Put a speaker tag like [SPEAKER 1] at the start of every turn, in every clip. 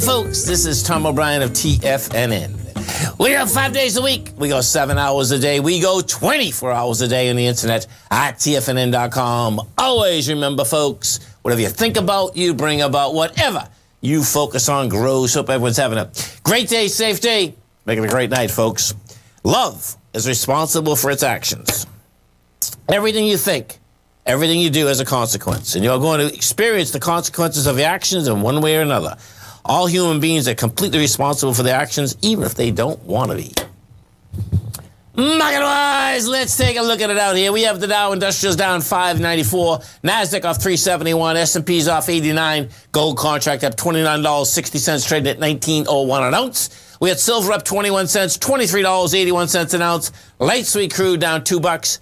[SPEAKER 1] Folks. This is Tom O'Brien of TFNN. We go five days a week. We go seven hours a day. We go 24 hours a day on the internet at TFNN.com. Always remember, folks, whatever you think about, you bring about. Whatever you focus on grows. Hope everyone's having a great day, safe day. Make it a great night, folks. Love is responsible for its actions. Everything you think, everything you do has a consequence, and you're going to experience the consequences of your actions in one way or another. All human beings are completely responsible for their actions, even if they don't want to be. Market wise, let's take a look at it out here. We have the Dow Industrials down 594, Nasdaq off 371, S&P's off 89, gold contract up $29.60, trading at 19.01 an ounce. We had silver up 21 cents, $23.81 an ounce. Light sweet crude down 2 bucks.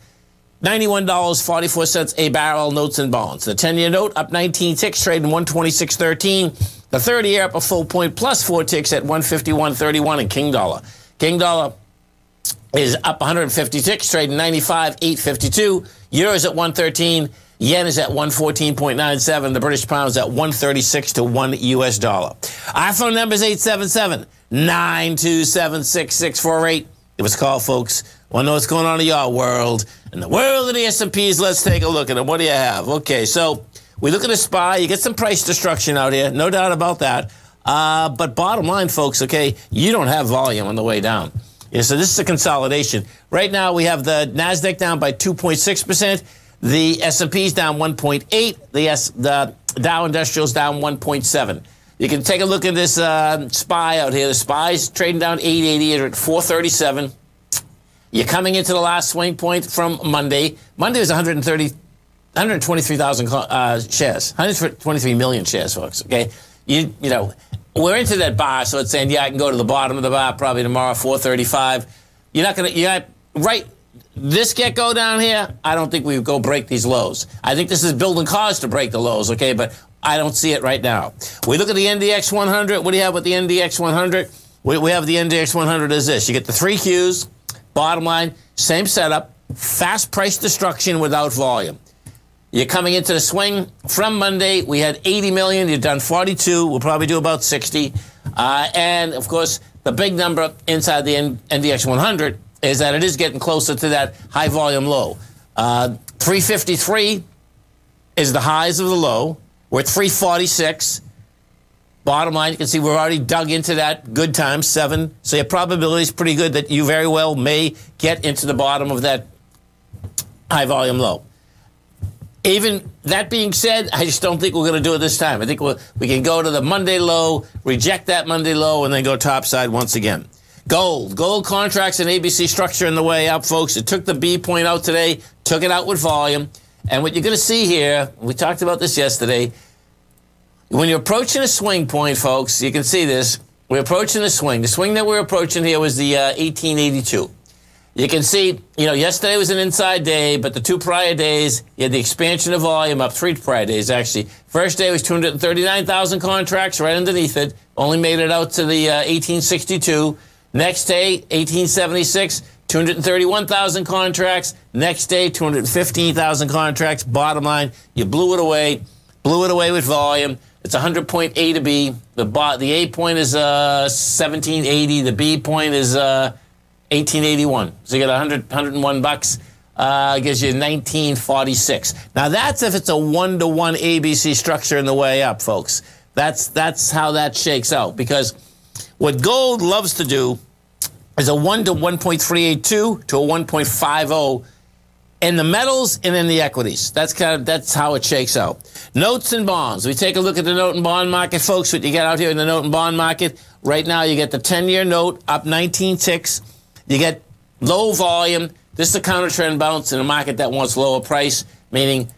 [SPEAKER 1] $91.44 a barrel notes and bonds. The 10 year note up 19 ticks, trading 126.13. The 30 year up a full point plus four ticks at 151.31 in King Dollar. King Dollar is up 150 ticks, trading 95.852. Euros at 113. Yen is at 114.97. The British pound is at 136 to 1 US dollar. Our phone number is 877 927 6648. Give us a call, folks. Want to know what's going on in your world. In the world of the S&Ps, let's take a look at them. What do you have? Okay, so we look at a SPY. You get some price destruction out here, no doubt about that. Uh, but bottom line, folks, okay, you don't have volume on the way down. Yeah, so this is a consolidation. Right now, we have the Nasdaq down by 2.6 percent. The S&P's down 1.8. The, S, the Dow Industrials down 1.7. You can take a look at this uh, SPY out here. The SPY's trading down 880 at 437. You're coming into the last swing point from Monday. Monday was 130, 123,000 uh, shares, 123 million shares, folks. Okay, you you know we're into that bar, so it's saying yeah, I can go to the bottom of the bar probably tomorrow, 435. You're not gonna you're right. This get go down here, I don't think we go break these lows. I think this is building cause to break the lows, okay? But I don't see it right now. We look at the NDX 100. What do you have with the NDX 100? We, we have the NDX 100 as this. You get the three Qs. Bottom line, same setup, fast price destruction without volume. You're coming into the swing from Monday. We had 80 million. You've done 42. We'll probably do about 60. Uh, and of course, the big number inside the NDX 100 is that it is getting closer to that high volume low. Uh, 353 is the highs of the low. We're at 346. Bottom line, you can see we're already dug into that good time, seven. So your probability is pretty good that you very well may get into the bottom of that high volume low. Even that being said, I just don't think we're going to do it this time. I think we we can go to the Monday low, reject that Monday low, and then go topside once again. Gold. Gold contracts and ABC structure in the way up, folks. It took the B point out today, took it out with volume. And what you're going to see here, we talked about this yesterday, when you're approaching a swing point, folks, you can see this. We're approaching a swing. The swing that we're approaching here was the uh, 1882. You can see, you know, yesterday was an inside day, but the two prior days, you had the expansion of volume up three prior days, actually. First day was 239,000 contracts right underneath it, only made it out to the uh, 1862. Next day, 1876, 231,000 contracts. Next day, 215,000 contracts. Bottom line, you blew it away, blew it away with volume. It's 100 point A to B. The the A point is uh, 1780. The B point is uh, 1881. So you get 100, 101 bucks. Uh, gives you 1946. Now that's if it's a one to one ABC structure in the way up, folks. That's that's how that shakes out. Because what gold loves to do is a one to 1.382 to a 1.50 in the metals and in the equities. That's kind of that's how it shakes out. Notes and bonds. We take a look at the note and bond market, folks. What you get out here in the note and bond market right now, you get the 10-year note up 19 ticks. You get low volume. This is a counter trend bounce in a market that wants lower price, meaning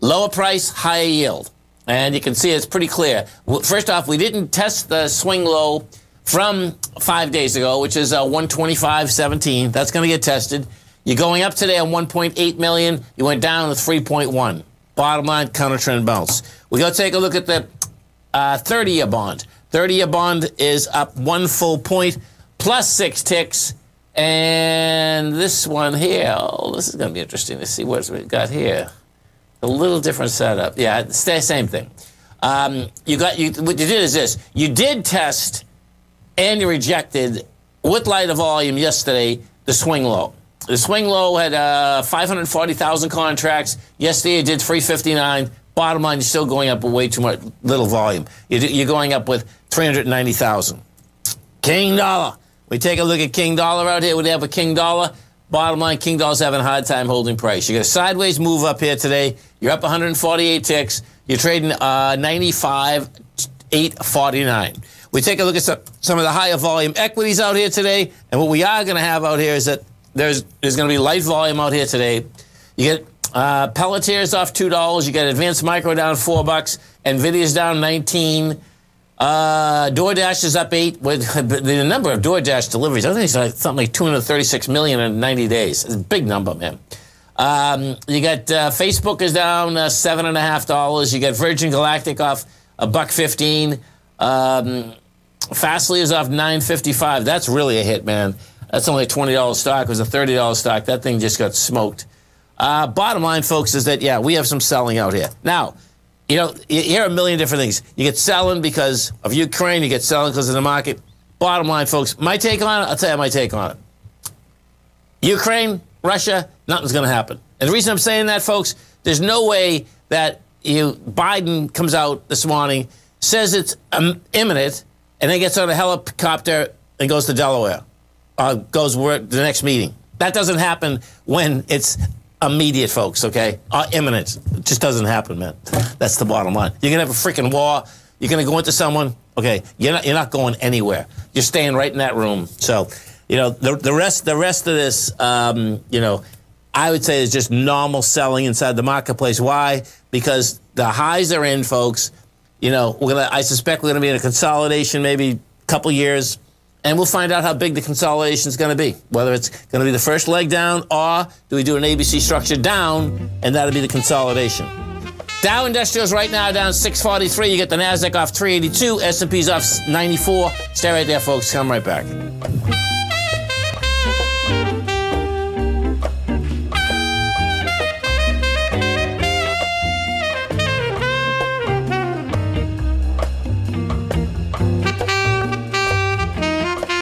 [SPEAKER 1] lower price, higher yield. And you can see it's pretty clear. First off, we didn't test the swing low from five days ago, which is uh, 125.17. That's going to get tested. You're going up today on 1.8 million. You went down to 3.1. Bottom line, counter trend bounce. We go take a look at the 30-year uh, bond. 30-year bond is up one full point, plus six ticks. And this one here, oh, this is going to be interesting to see what we've got here. A little different setup. Yeah, Stay same thing. Um, you got you. What you did is this: you did test, and you rejected with lighter volume yesterday the swing low. The swing low had uh, 540,000 contracts. Yesterday it did 359. Bottom line, you're still going up with way too much little volume. You're going up with 390,000. King dollar. We take a look at King dollar out here. We have a King dollar. Bottom line, King dollar's having a hard time holding price. You got a sideways move up here today. You're up 148 ticks. You're trading uh, 95, 849. We take a look at some, some of the higher volume equities out here today. And what we are going to have out here is that there's, there's going to be light volume out here today. You get uh, Palantir's off two dollars. You got Advanced Micro down four bucks. Nvidia's down 19. Uh, DoorDash is up eight with the number of DoorDash deliveries. I think it's like something like 236 million in 90 days. It's a big number, man. Um, you got uh, Facebook is down uh, seven and a half dollars. You got Virgin Galactic off a buck fifteen. Um, Fastly is off 955. That's really a hit, man. That's only a $20 stock. It was a $30 stock. That thing just got smoked. Uh, bottom line, folks, is that, yeah, we have some selling out here. Now, you know, you hear a million different things. You get selling because of Ukraine, you get selling because of the market. Bottom line, folks, my take on it, I'll tell you my take on it. Ukraine, Russia, nothing's going to happen. And the reason I'm saying that, folks, there's no way that you Biden comes out this morning, says it's um, imminent, and then gets on a helicopter and goes to Delaware, uh, goes to the next meeting. That doesn't happen when it's immediate, folks, okay? Uh, imminent. It just doesn't happen, man. That's the bottom line. You're going to have a freaking war. You're going to go into someone, okay? You're not, you're not going anywhere. You're staying right in that room. So, you know, the, the rest the rest of this, um, you know, I would say is just normal selling inside the marketplace. Why? Because the highs are in, folks. You know, we're gonna. I suspect we're gonna be in a consolidation, maybe a couple years, and we'll find out how big the consolidation is going to be. Whether it's going to be the first leg down, or do we do an ABC structure down, and that'll be the consolidation. Dow Industrials right now down 643. You get the Nasdaq off 382. S&P's off 94. Stay right there, folks. Come right back.